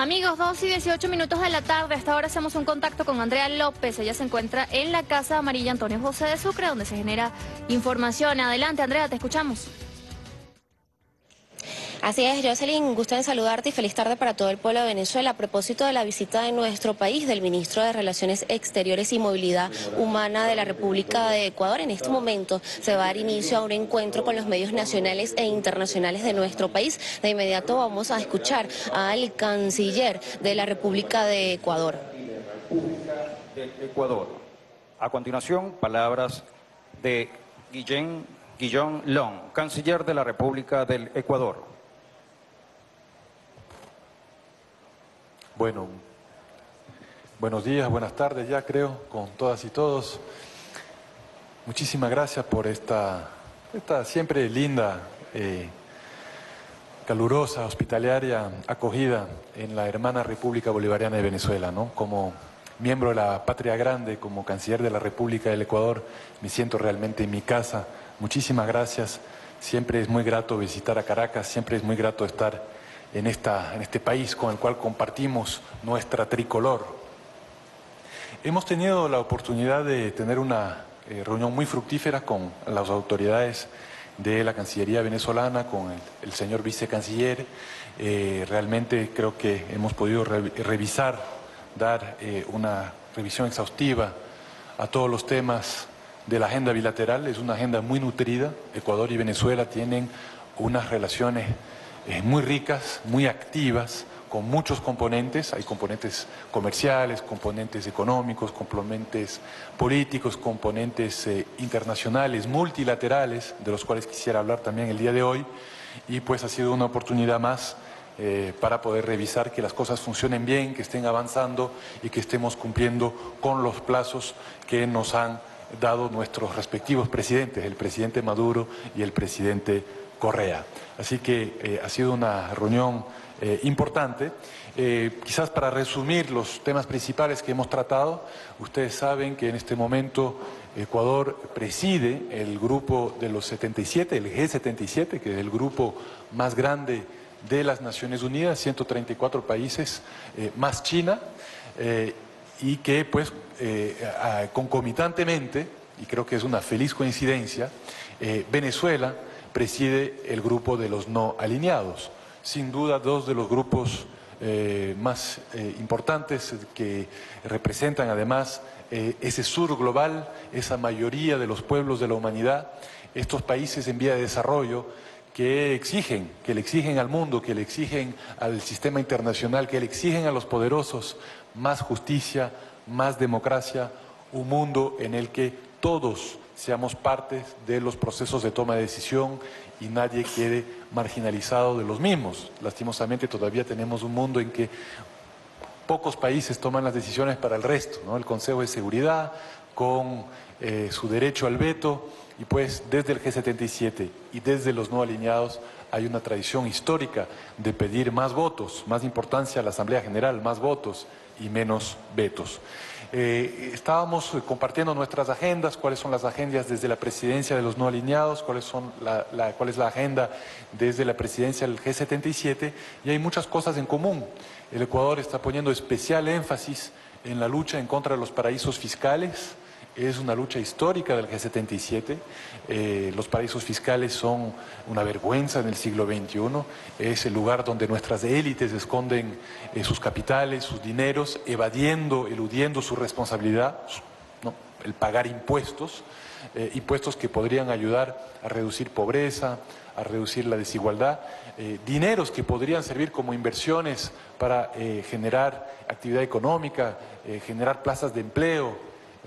Amigos, 2 y 18 minutos de la tarde. Hasta ahora hacemos un contacto con Andrea López. Ella se encuentra en la Casa Amarilla Antonio José de Sucre, donde se genera información. Adelante, Andrea, te escuchamos. Así es, Jocelyn, gusto en saludarte y feliz tarde para todo el pueblo de Venezuela. A propósito de la visita de nuestro país del ministro de Relaciones Exteriores y Movilidad Humana de la República de Ecuador, en este momento se va a dar inicio a un encuentro con los medios nacionales e internacionales de nuestro país. De inmediato vamos a escuchar al canciller de la República de Ecuador. Ecuador. A continuación, palabras de Guillén Guillón Long, canciller de la República del Ecuador. Bueno, buenos días, buenas tardes ya creo, con todas y todos. Muchísimas gracias por esta, esta siempre linda, eh, calurosa, hospitalaria acogida en la hermana República Bolivariana de Venezuela, ¿no? Como miembro de la Patria Grande, como canciller de la República del Ecuador, me siento realmente en mi casa. Muchísimas gracias. Siempre es muy grato visitar a Caracas, siempre es muy grato estar en, esta, en este país con el cual compartimos nuestra tricolor. Hemos tenido la oportunidad de tener una eh, reunión muy fructífera con las autoridades de la Cancillería venezolana, con el, señor vicecanciller. Eh, realmente creo que hemos podido revisar, dar eh, una revisión exhaustiva a todos los temas de la agenda bilateral. Es una agenda muy nutrida. Ecuador y Venezuela tienen unas relaciones eh, muy ricas, muy activas, con muchos componentes, hay componentes comerciales, componentes económicos, componentes políticos, componentes eh, internacionales, multilaterales, de los cuales quisiera hablar también el día de hoy, y pues ha sido una oportunidad más eh, para poder revisar que las cosas funcionen bien, que estén avanzando y que estemos cumpliendo con los plazos que nos han dado nuestros respectivos presidentes, el presidente Maduro y el presidente Correa. Así que eh, ha sido una reunión eh, importante. Eh, quizás para resumir los temas principales que hemos tratado, ustedes saben que en este momento Ecuador preside el grupo de los 77, el G77, que es el grupo más grande de las Naciones Unidas, 134 países, más China, y que pues concomitantemente, y creo que es una feliz coincidencia, Venezuela preside el grupo de los no alineados. Sin duda, dos de los grupos eh, más eh, importantes que representan además eh, ese sur global, esa mayoría de los pueblos de la humanidad, estos países en vía de desarrollo que exigen, que le exigen al mundo, que le exigen al sistema internacional, que le exigen a los poderosos más justicia, más democracia, un mundo en el que todos seamos parte de los procesos de toma de decisión y nadie quede marginalizado de los mismos. Lastimosamente todavía tenemos un mundo en que pocos países toman las decisiones para el resto, ¿no? El Consejo de Seguridad con eh, su derecho al veto y pues desde el G77 y desde los no alineados hay una tradición histórica de pedir más votos, más importancia a la Asamblea General, más votos y menos vetos. Eh, estábamos compartiendo nuestras agendas, cuáles son las agendas desde la presidencia de los no alineados, cuáles son la, cuál es la agenda desde la presidencia del G77 y hay muchas cosas en común. El Ecuador está poniendo especial énfasis en la lucha en contra de los paraísos fiscales, es una lucha histórica del G77. Eh, los paraísos fiscales son una vergüenza en el siglo XXI. Es el lugar donde nuestras élites esconden eh, sus capitales, sus dineros, evadiendo, eludiendo su responsabilidad, el pagar impuestos, eh, impuestos que podrían ayudar a reducir pobreza, a reducir la desigualdad, dineros que podrían servir como inversiones para generar actividad económica, generar plazas de empleo,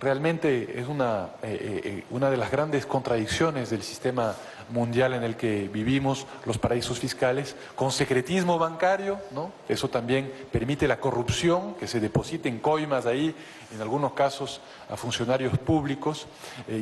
realmente es una, eh, eh, eh, una de las grandes contradicciones del sistema mundial en el que vivimos, los paraísos fiscales, con secretismo bancario, ¿no? Eso también permite la corrupción, que se depositen coimas ahí, en algunos casos a funcionarios públicos,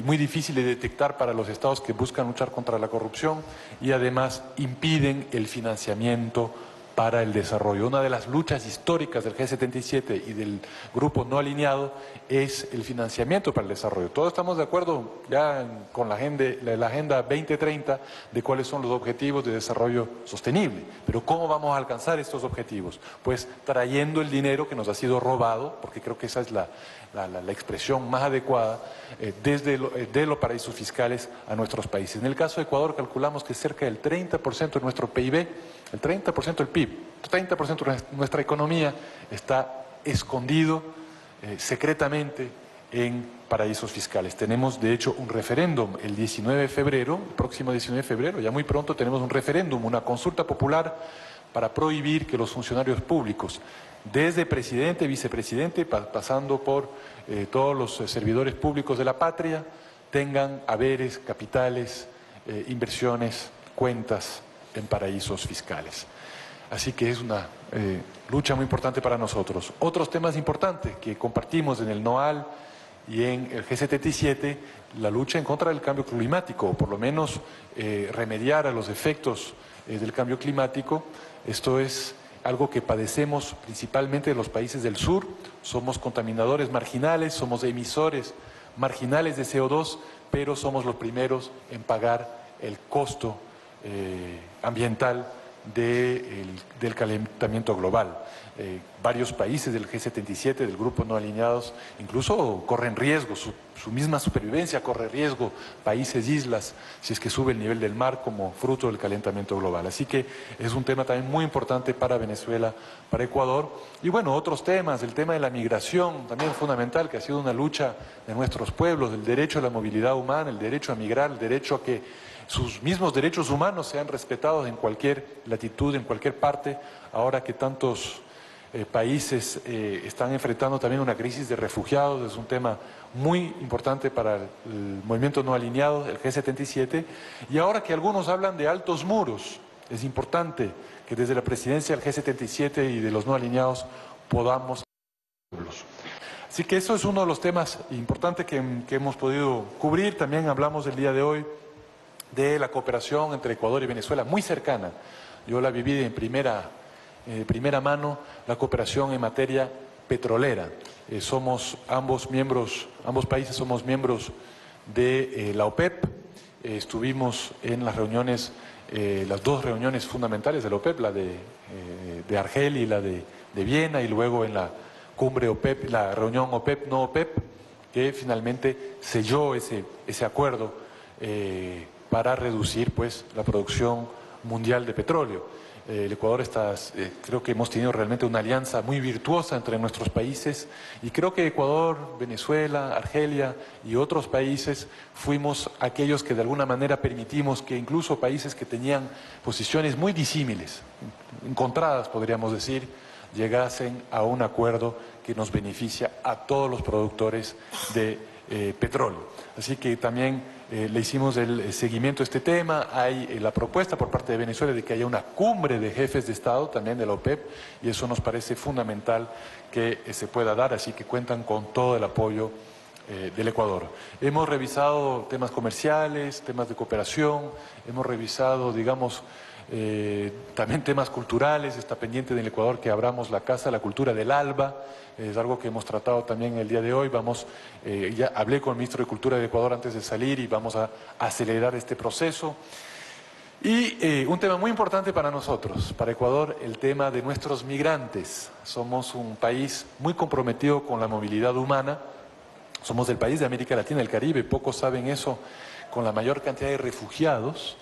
muy difícil de detectar para los estados que buscan luchar contra la corrupción y además impiden el financiamiento para el desarrollo. Una de las luchas históricas del G77 y del grupo no alineado es el financiamiento para el desarrollo. Todos estamos de acuerdo ya con la agenda, la agenda 2030 de cuáles son los objetivos de desarrollo sostenible, pero ¿cómo vamos a alcanzar estos objetivos? Pues trayendo el dinero que nos ha sido robado, porque creo que esa es la, expresión más adecuada, eh, desde eh, de los paraísos fiscales a nuestros países. En el caso de Ecuador calculamos que cerca del 30% de nuestro PIB el 30% del PIB, el 30% de nuestra economía está escondido eh, secretamente en paraísos fiscales. Tenemos, de hecho, un referéndum el 19 de febrero, próximo 19 de febrero, ya muy pronto tenemos un referéndum, una consulta popular para prohibir que los funcionarios públicos, desde presidente, vicepresidente, pasando por eh, todos los eh, servidores públicos de la patria, tengan haberes, capitales, inversiones, cuentas en paraísos fiscales. Así que es una eh, lucha muy importante para nosotros. Otros temas importantes que compartimos en el NOAL y en el G77, la lucha en contra del cambio climático, o por lo menos eh, remediar a los efectos eh, del cambio climático. Esto es algo que padecemos principalmente en los países del sur. Somos contaminadores marginales, somos emisores marginales de CO2, pero somos los primeros en pagar el costo eh, ambiental del calentamiento global. Eh, varios países del G77, del grupo no alineados, incluso corren riesgo, su, misma supervivencia corre riesgo, países, islas, si es que sube el nivel del mar como fruto del calentamiento global. Así que es un tema también muy importante para Venezuela, para Ecuador. Y bueno, otros temas, el tema de la migración, también fundamental, que ha sido una lucha de nuestros pueblos, el derecho a la movilidad humana, el derecho a migrar, el derecho a que sus mismos derechos humanos sean respetados en cualquier latitud, en cualquier parte, ahora que tantos eh, países eh, están enfrentando también una crisis de refugiados, es un tema muy importante para el, movimiento no alineado, el G77, y ahora que algunos hablan de altos muros, es importante que desde la presidencia del G77 y de los no alineados podamos... Así que eso es uno de los temas importantes que, que hemos podido cubrir, también hablamos el día de hoy de la cooperación entre Ecuador y Venezuela, muy cercana. Yo la viví en primera, eh, primera mano, la cooperación en materia petrolera. Eh, somos ambos miembros, ambos países somos miembros de eh, la OPEP. estuvimos en las reuniones, las dos reuniones fundamentales de la OPEP, la de, de Argel y la de, de, Viena, y luego en la cumbre OPEP, la reunión OPEP-no OPEP, que finalmente selló ese, ese acuerdo para reducir pues, la producción mundial de petróleo. Eh, el Ecuador está, eh, creo que hemos tenido realmente una alianza muy virtuosa entre nuestros países y creo que Ecuador, Venezuela, Argelia y otros países fuimos aquellos que de alguna manera permitimos que incluso países que tenían posiciones muy disímiles, encontradas podríamos decir, llegasen a un acuerdo que nos beneficia a todos los productores de eh, petróleo. Así que también eh, le hicimos el eh, seguimiento a este tema. Hay eh, la propuesta por parte de Venezuela de que haya una cumbre de jefes de Estado, también de la OPEP, y eso nos parece fundamental que se pueda dar, así que cuentan con todo el apoyo del Ecuador. Hemos revisado temas comerciales, temas de cooperación, hemos revisado, digamos, eh, también temas culturales, está pendiente del Ecuador que abramos la Casa la Cultura del ALBA, es algo que hemos tratado también el día de hoy, vamos, eh, ya hablé con el ministro de Cultura de Ecuador antes de salir y vamos a acelerar este proceso. Y eh, un tema muy importante para nosotros, para Ecuador, el tema de nuestros migrantes. Somos un país muy comprometido con la movilidad humana, somos el país de América Latina, el Caribe, pocos saben eso, con la mayor cantidad de refugiados,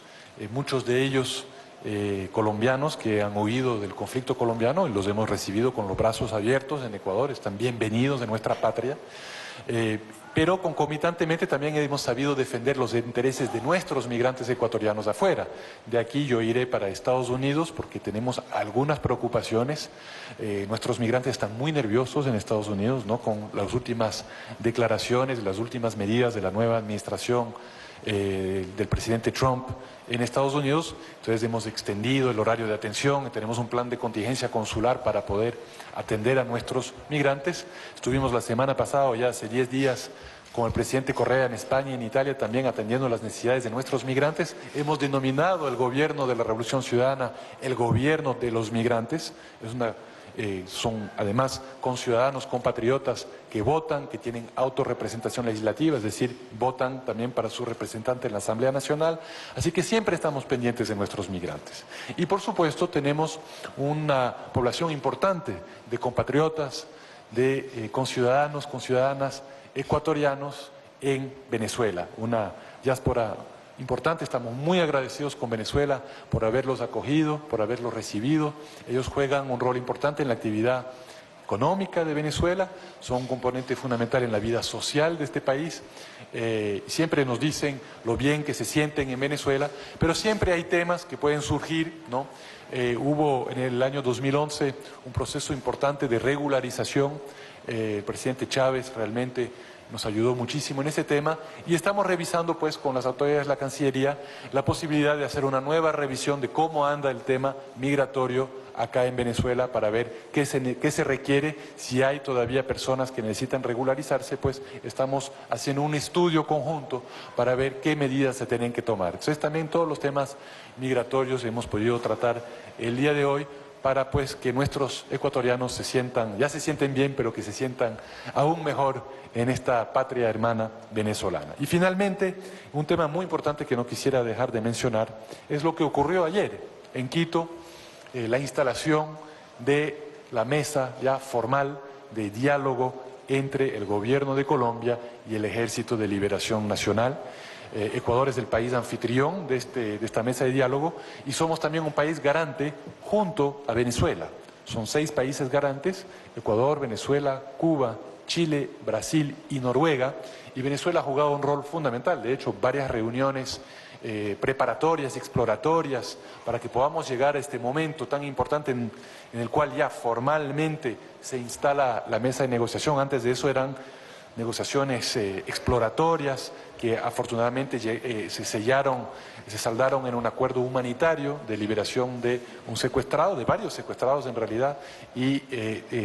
muchos de ellos eh, colombianos que han huido del conflicto colombiano y los hemos recibido con los brazos abiertos en Ecuador, están bienvenidos de nuestra patria. Eh, pero concomitantemente también hemos sabido defender los intereses de nuestros migrantes ecuatorianos afuera. De aquí yo iré para Estados Unidos porque tenemos algunas preocupaciones. Eh, nuestros migrantes están muy nerviosos en Estados Unidos, ¿no? con las últimas declaraciones, las últimas medidas de la nueva administración del presidente Trump en Estados Unidos, entonces hemos extendido el horario de atención, tenemos un plan de contingencia consular para poder atender a nuestros migrantes. Estuvimos la semana pasada, ya hace 10 días, con el presidente Correa en España y en Italia también atendiendo las necesidades de nuestros migrantes. Hemos denominado el gobierno de la Revolución Ciudadana el gobierno de los migrantes. Es una, eh, son además conciudadanos, compatriotas que votan, que tienen autorrepresentación legislativa, es decir, votan también para su representante en la Asamblea Nacional. Así que siempre estamos pendientes de nuestros migrantes. Y por supuesto tenemos una población importante de compatriotas, de eh, conciudadanos, conciudadanas ecuatorianos en Venezuela, una diáspora importante. Estamos muy agradecidos con Venezuela por haberlos acogido, por haberlos recibido. Ellos juegan un rol importante en la actividad económica de Venezuela, son un componente fundamental en la vida social de este país. Eh, siempre nos dicen lo bien que se sienten en Venezuela, pero siempre hay temas que pueden surgir, ¿no? Eh, hubo en el año 2011 un proceso importante de regularización. Eh, el presidente Chávez realmente nos ayudó muchísimo en ese tema y estamos revisando pues con las autoridades de la Cancillería la posibilidad de hacer una nueva revisión de cómo anda el tema migratorio acá en Venezuela para ver qué se, qué se requiere, si hay todavía personas que necesitan regularizarse, pues estamos haciendo un estudio conjunto para ver qué medidas se tienen que tomar. Entonces también todos los temas migratorios hemos podido tratar el día de hoy para pues que nuestros ecuatorianos se sientan, ya se sienten bien, pero que se sientan aún mejor en esta patria hermana venezolana. Y finalmente, un tema muy importante que no quisiera dejar de mencionar es lo que ocurrió ayer en Quito, eh, la instalación de la mesa ya formal de diálogo entre el gobierno de Colombia y el Ejército de Liberación Nacional. Eh, Ecuador es el país anfitrión de, este, de esta mesa de diálogo y somos también un país garante junto a Venezuela. Son seis países garantes, Ecuador, Venezuela, Cuba, Chile, Brasil y Noruega, y Venezuela ha jugado un rol fundamental, de hecho, varias reuniones eh, preparatorias, exploratorias, para que podamos llegar a este momento tan importante en, el cual ya formalmente se instala la mesa de negociación. Antes de eso eran negociaciones eh, exploratorias que afortunadamente eh, se sellaron, se saldaron en un acuerdo humanitario de liberación de un secuestrado, de varios secuestrados en realidad, y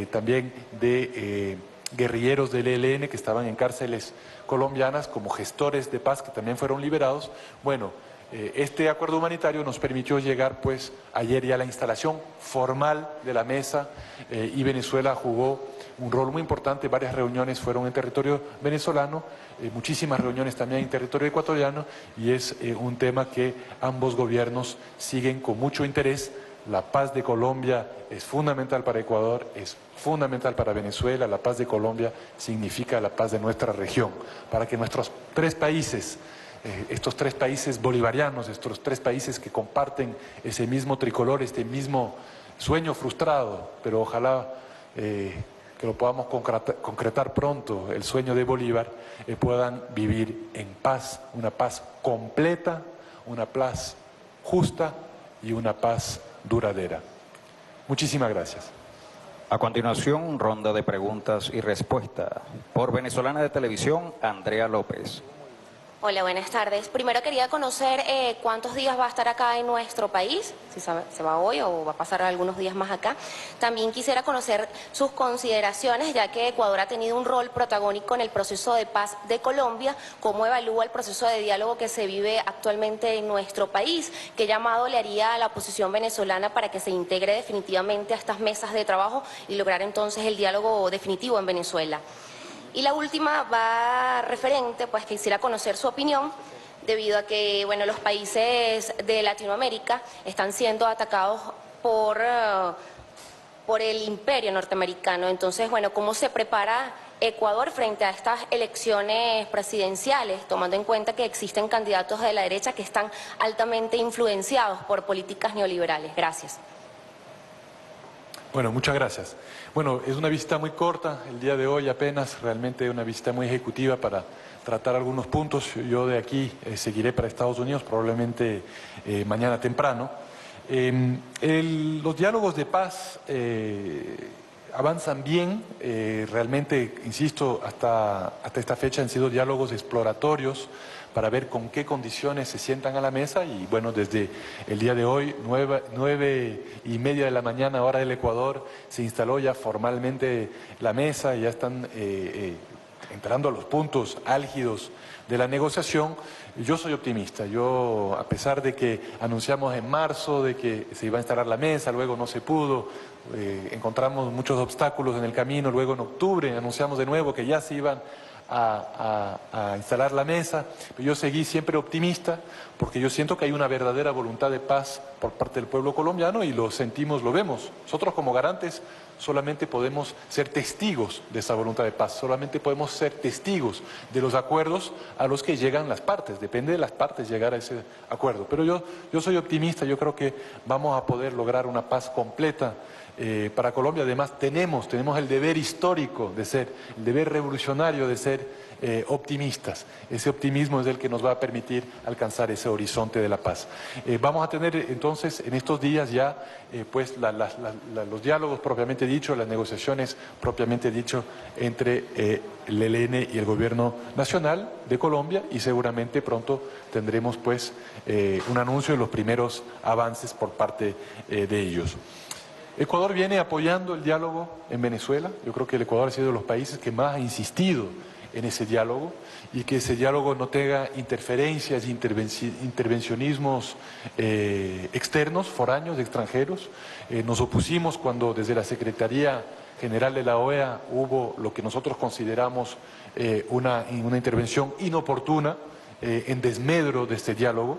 también de guerrilleros del ELN que estaban en cárceles colombianas como gestores de paz que también fueron liberados. Bueno, eh, este acuerdo humanitario nos permitió llegar pues ayer ya a la instalación formal de la mesa eh, y Venezuela jugó un rol muy importante, varias reuniones fueron en territorio venezolano, eh, muchísimas reuniones también en territorio ecuatoriano y es un tema que ambos gobiernos siguen con mucho interés la paz de Colombia es fundamental para Ecuador, es fundamental para Venezuela. La paz de Colombia significa la paz de nuestra región. Para que nuestros tres países, eh, estos tres países bolivarianos, estos tres países que comparten ese mismo tricolor, este mismo sueño frustrado, pero ojalá eh, que lo podamos concretar, pronto, el sueño de Bolívar, eh, puedan vivir en paz, una paz completa, una paz justa y una paz duradera. Muchísimas gracias. A continuación, ronda de preguntas y respuestas. Por Venezolana de Televisión, Andrea López. Hola, buenas tardes. Primero quería conocer eh, cuántos días va a estar acá en nuestro país, si se va hoy o va a pasar algunos días más acá. También quisiera conocer sus consideraciones, ya que Ecuador ha tenido un rol protagónico en el proceso de paz de Colombia, cómo evalúa el proceso de diálogo que se vive actualmente en nuestro país, qué llamado le haría a la oposición venezolana para que se integre definitivamente a estas mesas de trabajo y lograr entonces el diálogo definitivo en Venezuela. Y la última va referente, pues quisiera conocer su opinión debido a que, bueno, los países de Latinoamérica están siendo atacados por, eh, por el imperio norteamericano. Entonces, bueno, ¿cómo se prepara Ecuador frente a estas elecciones presidenciales, tomando en cuenta que existen candidatos de la derecha que están altamente influenciados por políticas neoliberales? Gracias. Bueno, muchas gracias. Bueno, es una visita muy corta, el día de hoy apenas, realmente una visita muy ejecutiva para tratar algunos puntos. Yo de aquí eh, seguiré para Estados Unidos, probablemente eh, mañana temprano. Em, los diálogos de paz eh, avanzan bien, realmente, insisto, hasta, hasta esta fecha han sido diálogos exploratorios para ver con qué condiciones se sientan a la mesa. Y bueno, desde el día de hoy, nueve, y media de la mañana, hora del Ecuador, se instaló ya formalmente la mesa, ya están... Eh, eh, entrando a los puntos álgidos de la negociación, yo soy optimista. Yo, a pesar de que anunciamos en marzo de que se iba a instalar la mesa, luego no se pudo, eh, encontramos muchos obstáculos en el camino, luego en octubre anunciamos de nuevo que ya se iban a, instalar la mesa, pero yo seguí siempre optimista porque yo siento que hay una verdadera voluntad de paz por parte del pueblo colombiano y lo sentimos, lo vemos. Nosotros como garantes solamente podemos ser testigos de esa voluntad de paz, solamente podemos ser testigos de los acuerdos a los que llegan las partes, depende de las partes llegar a ese acuerdo. Pero yo, yo soy optimista, yo creo que vamos a poder lograr una paz completa eh, para Colombia. Además, tenemos, tenemos el deber histórico de ser, el deber revolucionario de ser eh, optimistas. Ese optimismo es el que nos va a permitir alcanzar ese horizonte de la paz. Eh, vamos a tener entonces en estos días ya pues los diálogos propiamente dicho, las negociaciones propiamente dicho entre el ELN y el gobierno nacional de Colombia y seguramente pronto tendremos pues un anuncio de los primeros avances por parte de ellos. Ecuador viene apoyando el diálogo en Venezuela. Yo creo que el Ecuador ha sido de los países que más ha insistido en ese diálogo y que ese diálogo no tenga interferencias, intervencionismos eh, externos, foráneos, extranjeros. Eh, nos opusimos cuando desde la Secretaría General de la OEA hubo lo que nosotros consideramos eh, una, una intervención inoportuna en desmedro de este diálogo.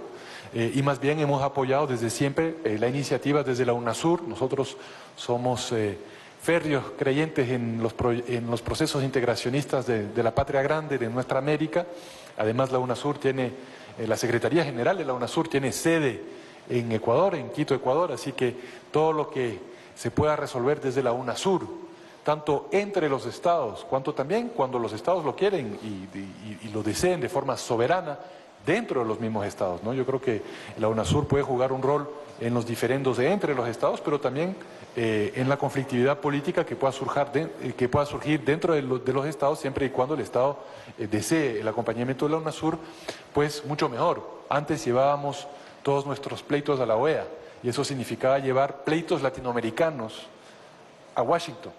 Eh, y más bien hemos apoyado desde siempre eh, la iniciativa desde la UNASUR. Nosotros somos eh, férreos creyentes en los, en los, procesos integracionistas de, la patria grande de nuestra América. Además, la UNASUR tiene, la Secretaría General de la UNASUR tiene sede en Ecuador, en Quito, Ecuador, así que todo lo que se pueda resolver desde la UNASUR, tanto entre los estados, cuanto también cuando los estados lo quieren y lo deseen de forma soberana, dentro de los mismos estados. Yo creo que la UNASUR puede jugar un rol en los diferendos entre los estados, pero también eh, en la conflictividad política que pueda, eh, surgir dentro de, los estados, siempre y cuando el Estado eh, desee el acompañamiento de la UNASUR, pues mucho mejor. Antes llevábamos todos nuestros pleitos a la OEA y eso significaba llevar pleitos latinoamericanos a Washington.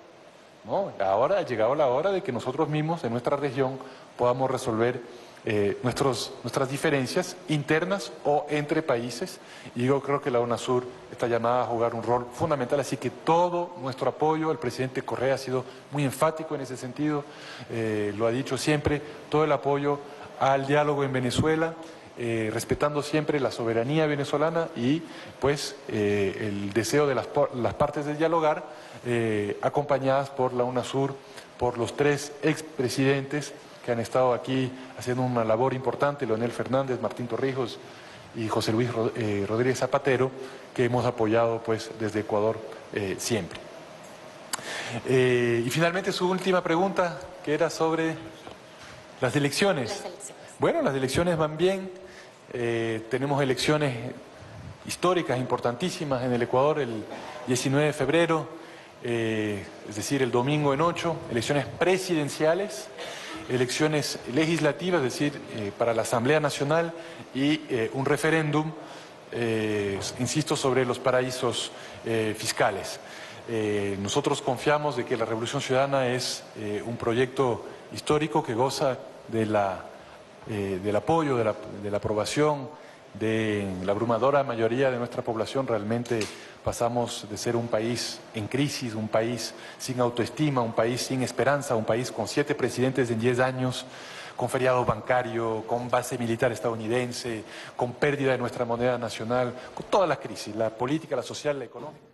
Ahora ha llegado la hora de que nosotros mismos en nuestra región podamos resolver eh, nuestros, nuestras diferencias internas o entre países. Y yo creo que la UNASUR está llamada a jugar un rol fundamental, así que todo nuestro apoyo, el presidente Correa ha sido muy enfático en ese sentido, eh, lo ha dicho siempre, todo el apoyo al diálogo en Venezuela. Eh, respetando siempre la soberanía venezolana y pues el deseo de las, las partes de dialogar, acompañadas por la UNASUR, por los tres expresidentes que han estado aquí haciendo una labor importante, Leonel Fernández, Martín Torrijos y José Luis eh, Rodríguez Zapatero, que hemos apoyado pues desde Ecuador eh, siempre. Eh, y finalmente su última pregunta, que era sobre las elecciones. Bueno, las elecciones van bien, tenemos elecciones históricas importantísimas en el Ecuador el 19 de febrero, es decir, el domingo en 8, elecciones presidenciales elecciones legislativas, es decir, eh, para la Asamblea Nacional y eh, un referéndum, eh, insisto, sobre los paraísos fiscales. nosotros confiamos de que la Revolución Ciudadana es un proyecto histórico que goza del apoyo, de la aprobación de la abrumadora mayoría de nuestra población realmente pasamos de ser un país en crisis, un país sin autoestima, un país sin esperanza, un país con siete presidentes en diez años, con feriado bancario, con base militar estadounidense, con pérdida de nuestra moneda nacional, con toda la crisis, la política, la social, la económica.